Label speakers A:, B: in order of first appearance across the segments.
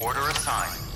A: Order assigned.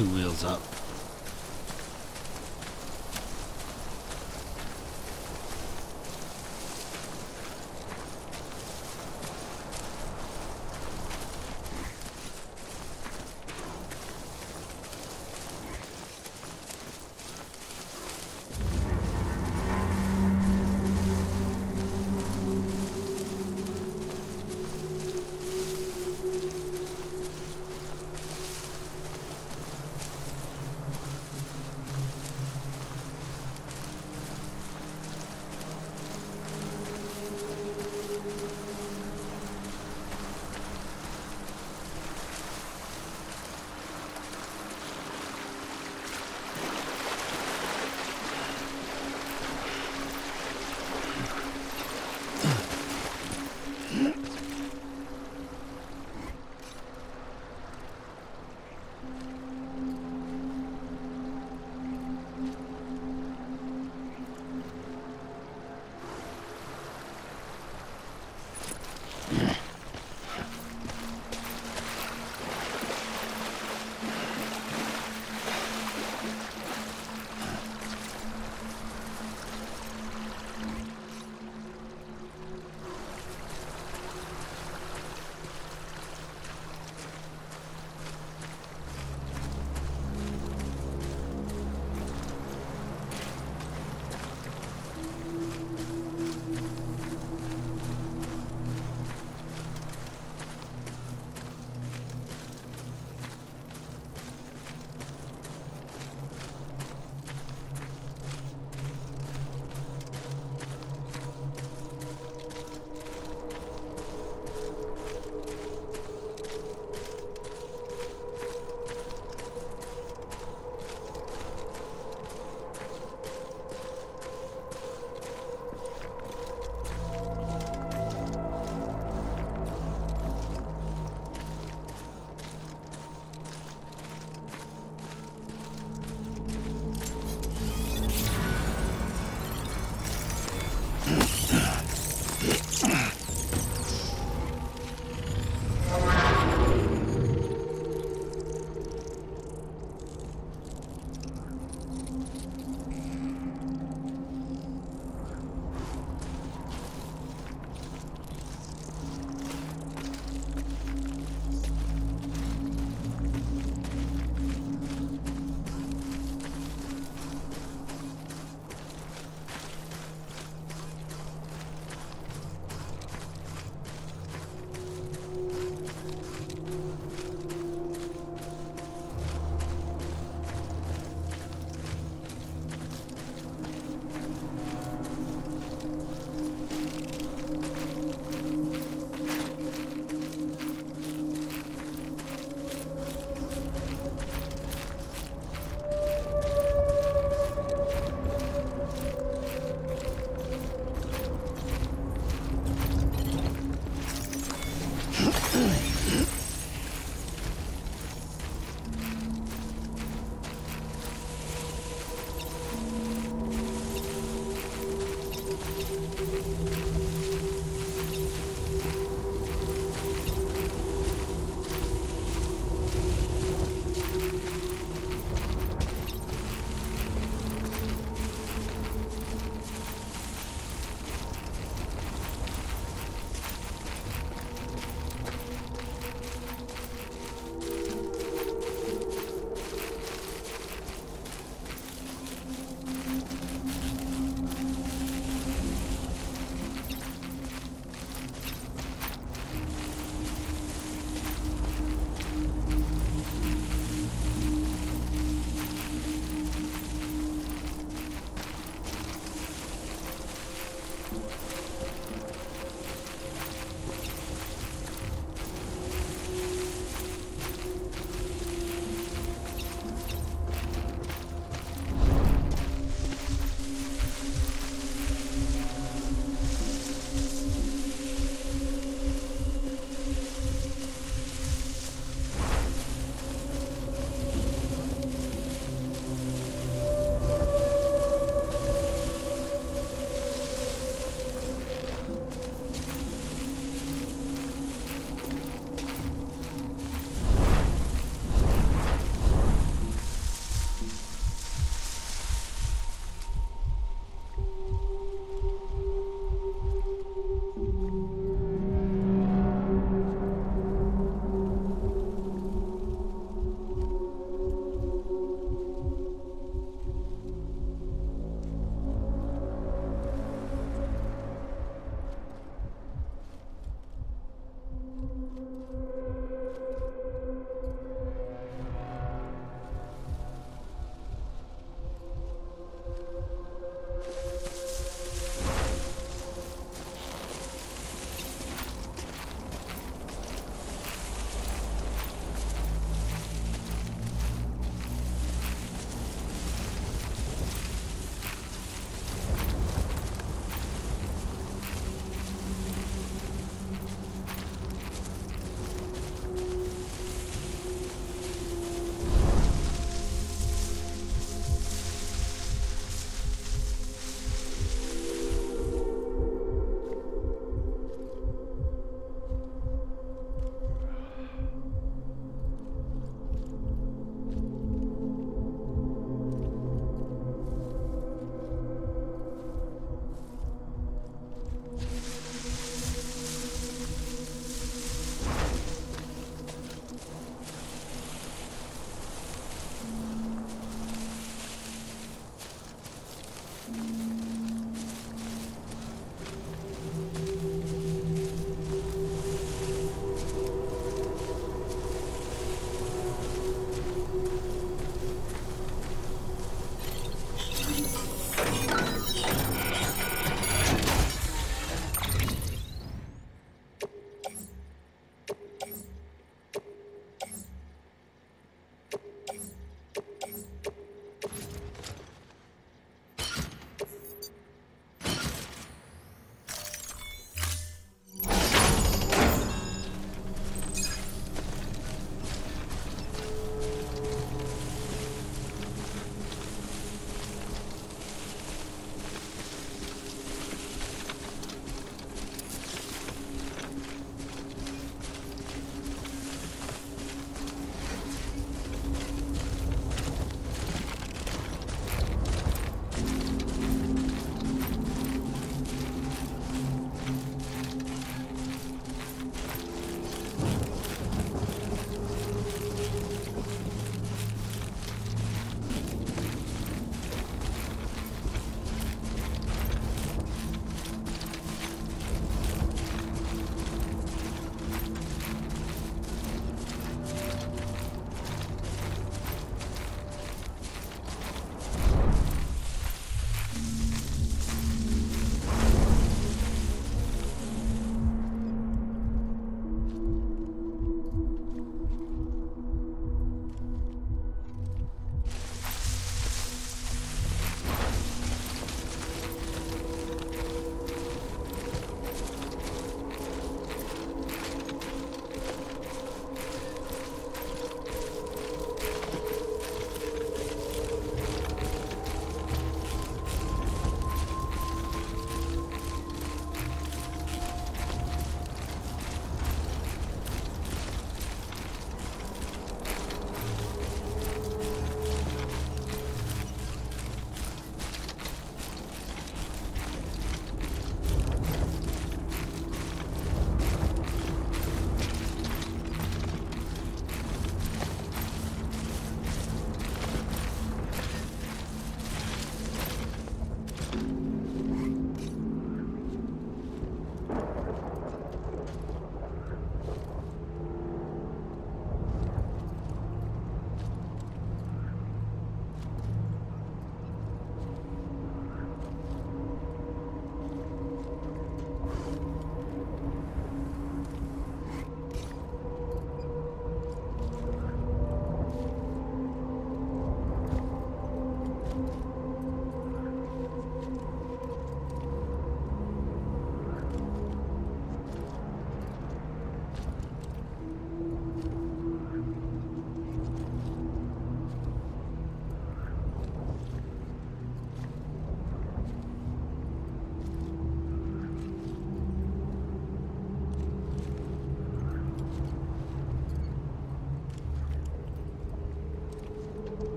B: Two wheels up.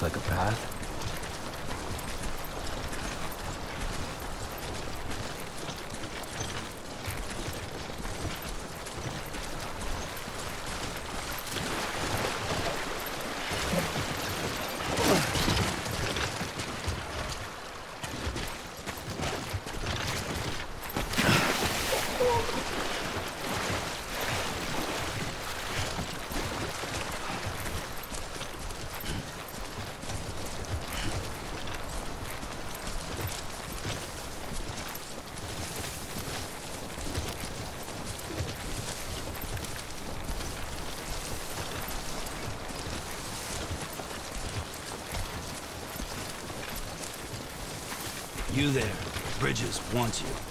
B: Looks You there. Bridges wants you.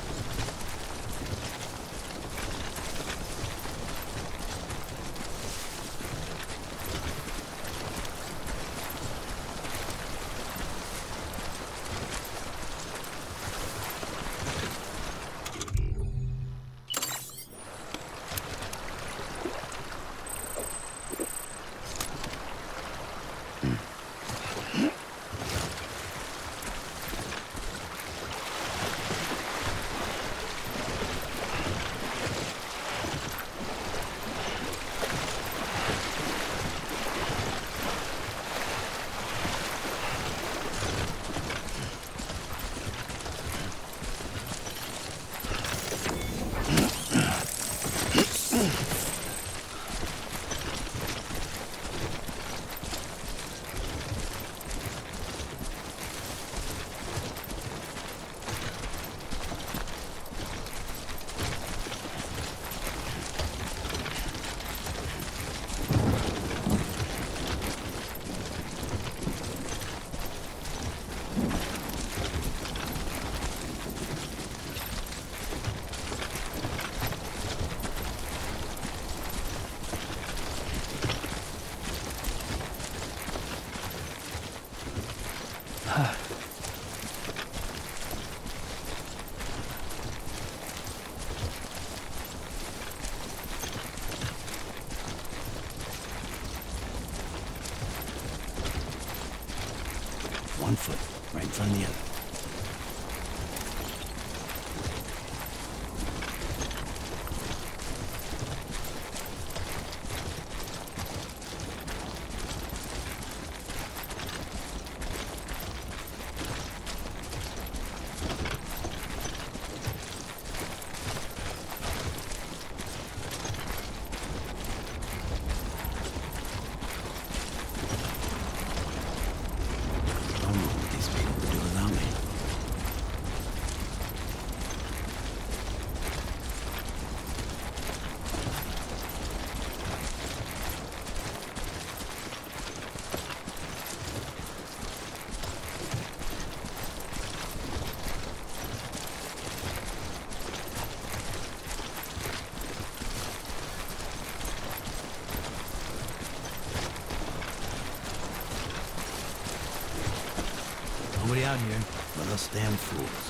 B: Damn fools.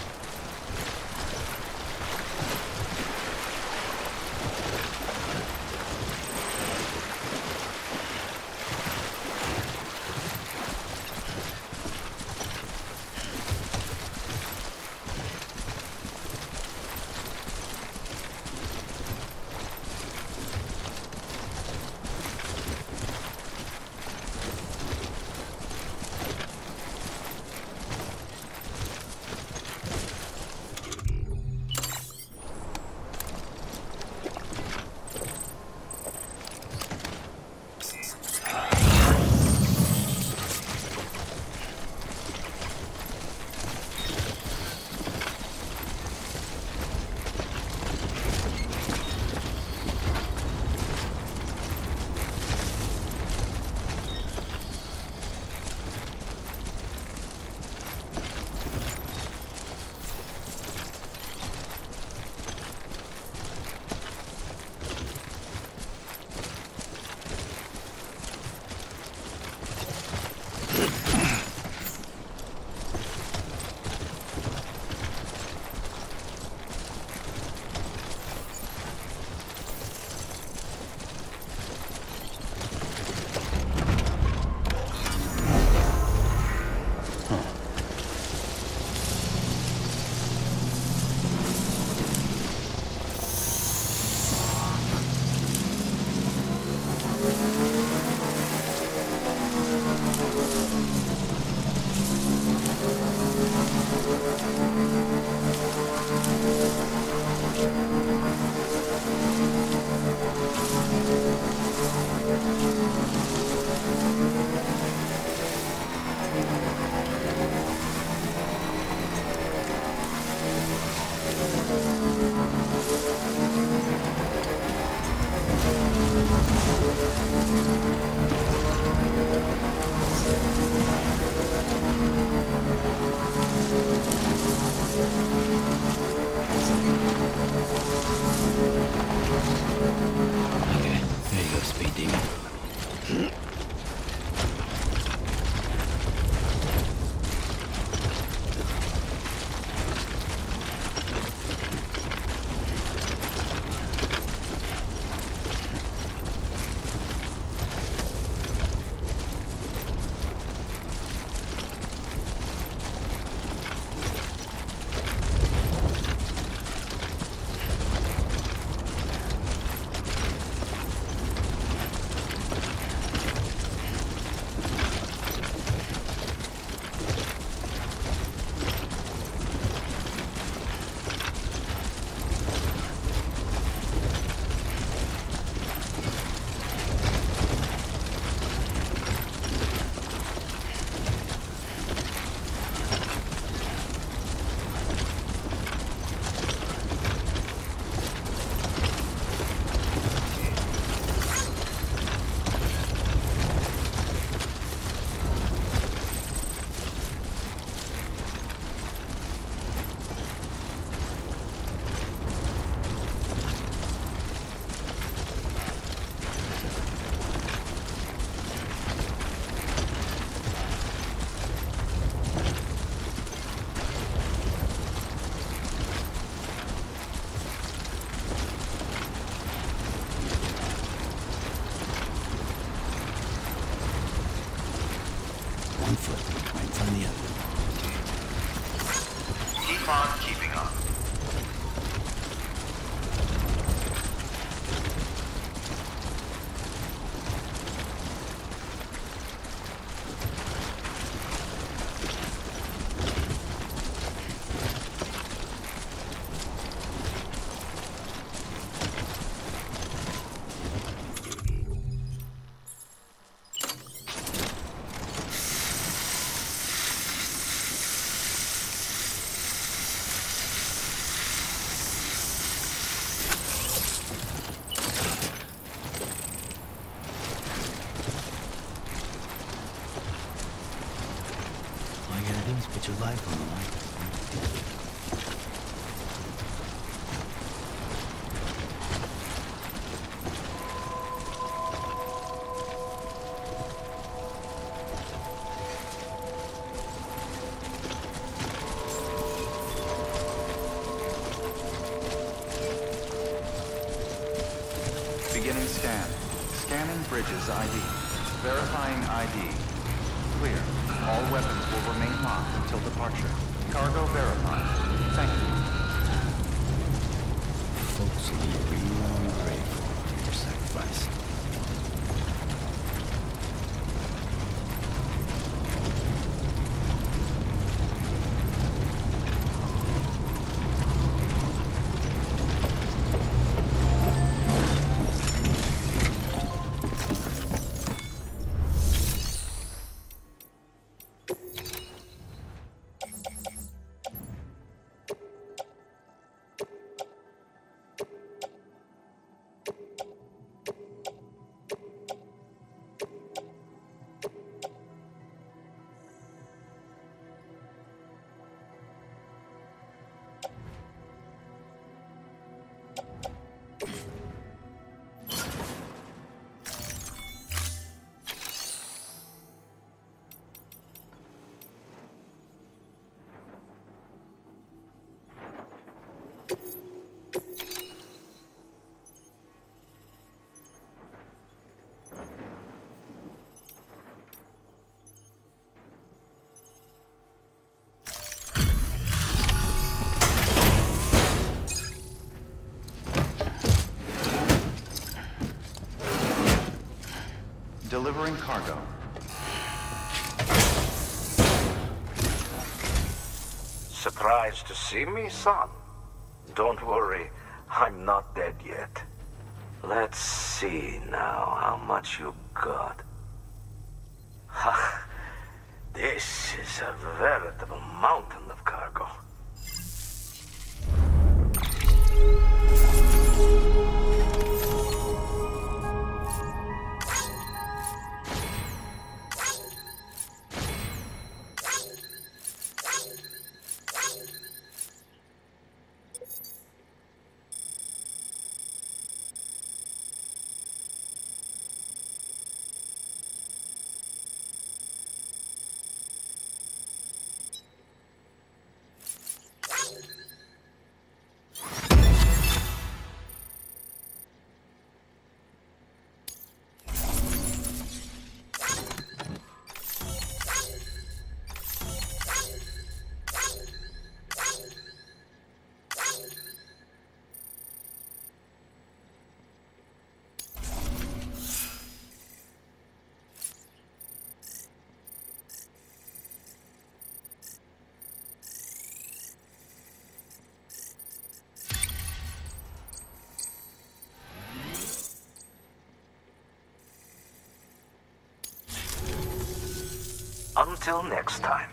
A: Verifying ID. Clear. All weapons will remain locked until departure. Cargo verified. Delivering cargo.
C: Surprised to see me, son? Don't worry, I'm not dead yet. Let's see now how much you got. Ha! This is a veritable mountain Until next time.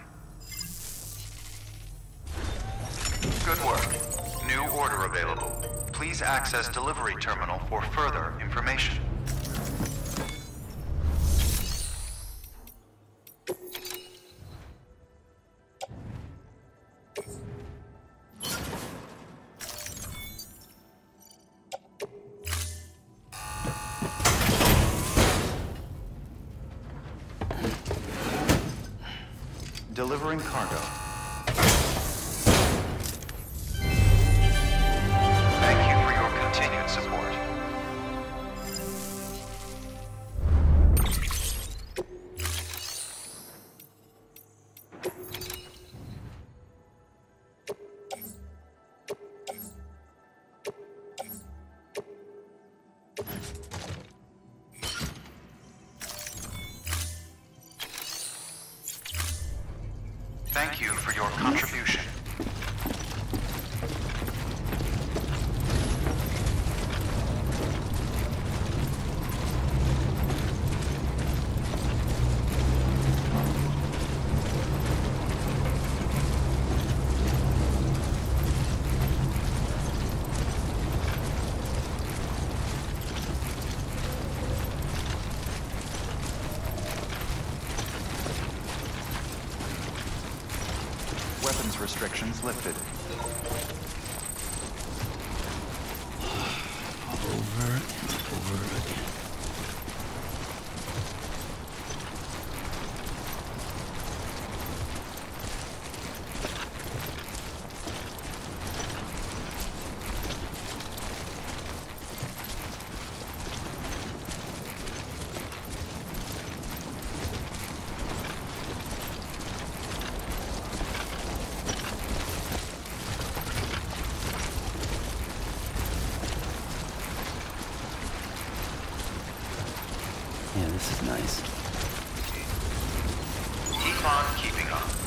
A: Good work. New order available. Please access delivery terminal for further information. Delivering cargo. restrictions lifted.
B: Yeah, this is nice.
A: Keep on keeping up.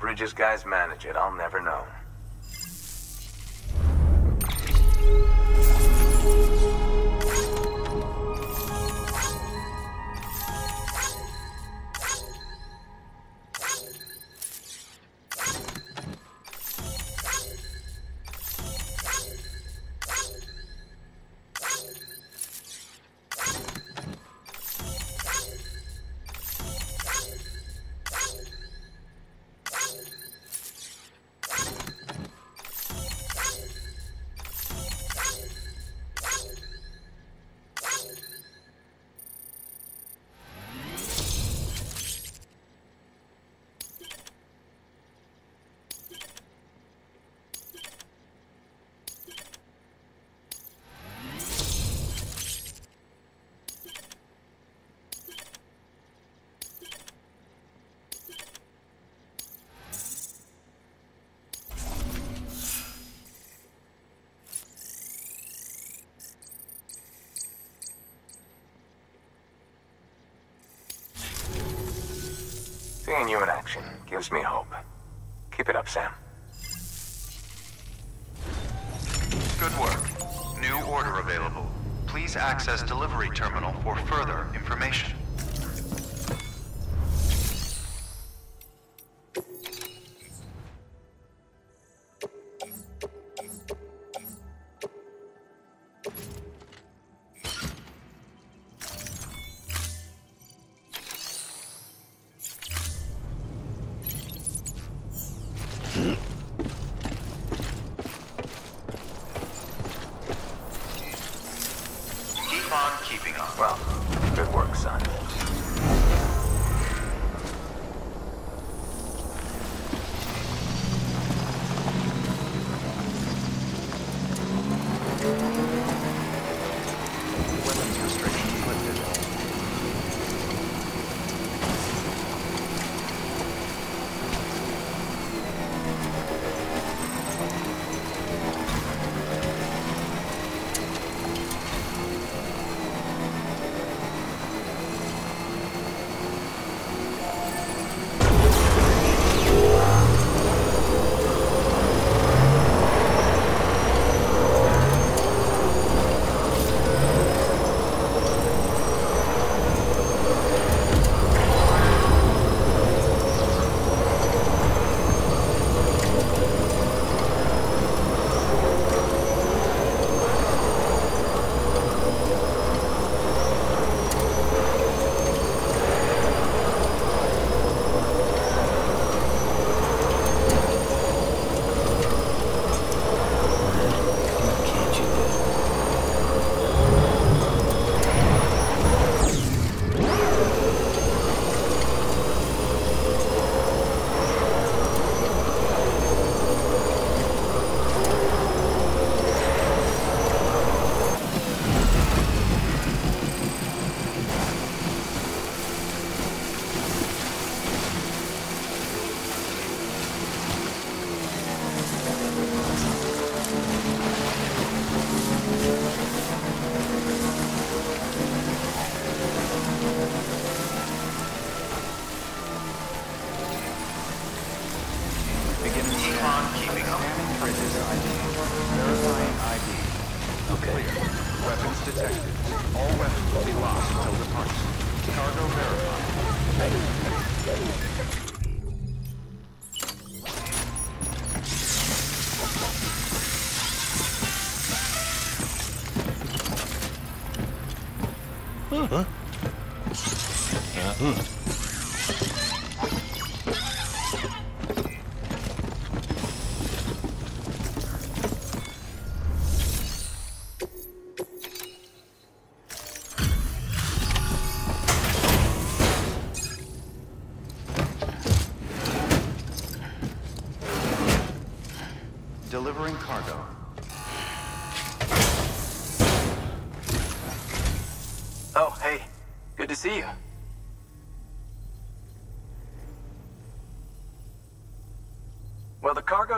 A: Bridges
C: guys manage it, I'll never know.
D: Gives me hope. Keep it up, Sam.
A: Good work. New order available. Please access delivery terminal for further information.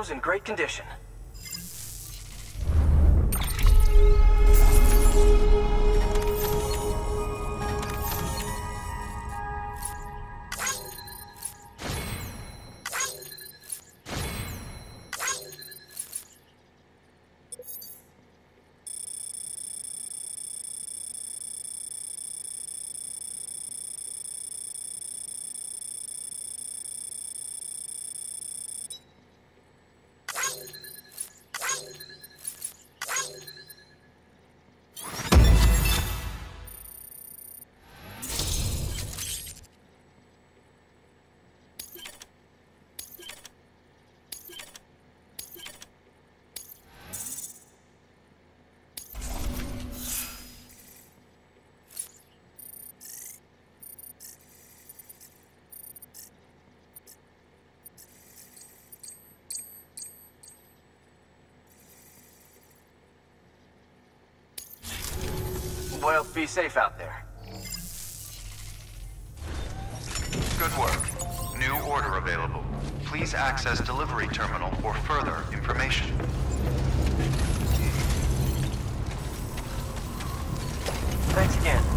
D: Cargo's in great condition. Well, be safe out there.
A: Good work. New order available. Please access delivery terminal for further information.
D: Thanks again.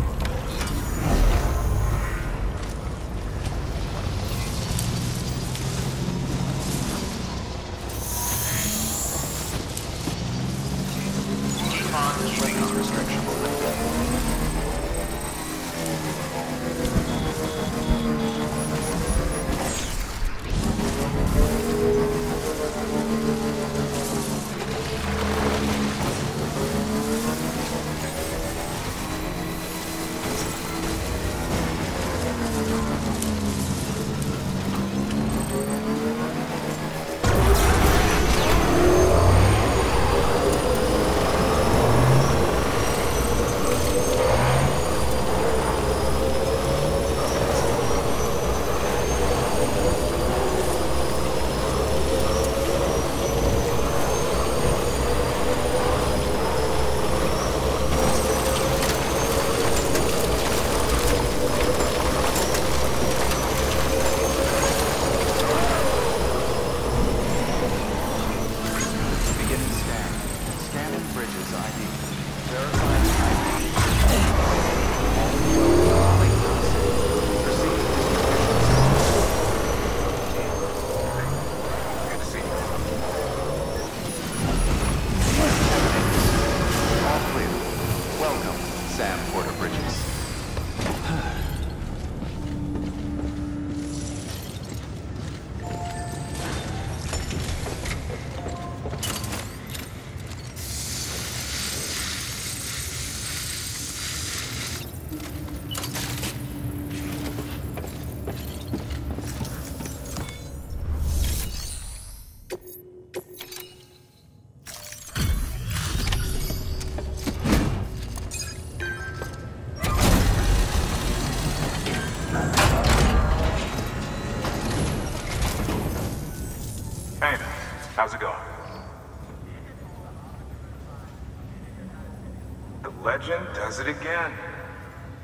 D: Does it again.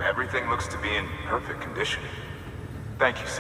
D: Everything looks to be in perfect condition. Thank you, Sam.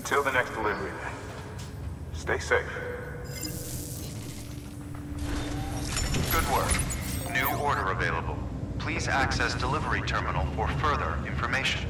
D: Until the next delivery. Stay safe.
A: Good work. New order available. Please access delivery terminal for further information.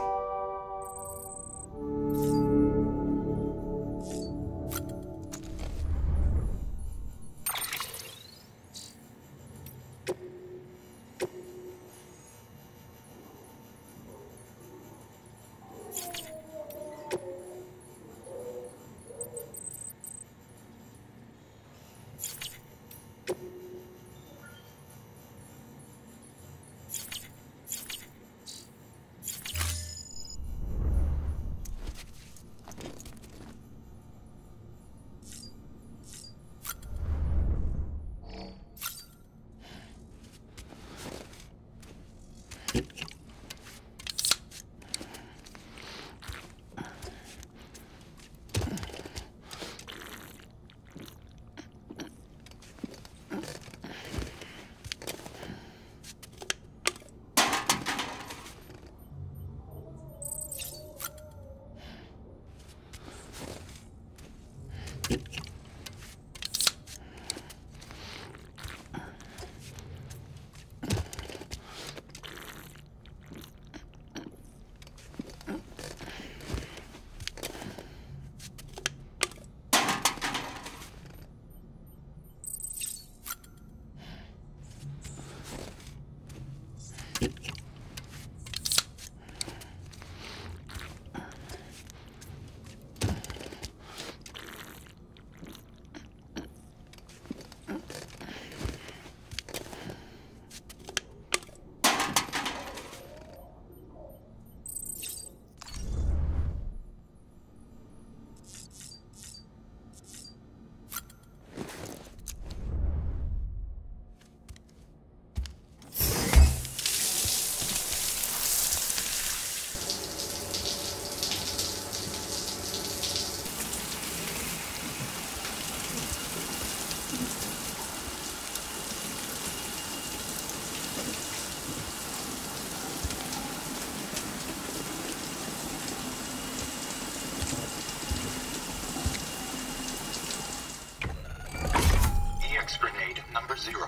E: Number zero.